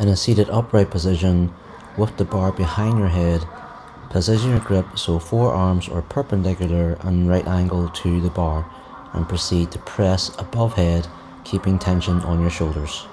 In a seated upright position with the bar behind your head, position your grip so forearms are perpendicular and right angle to the bar and proceed to press above head keeping tension on your shoulders.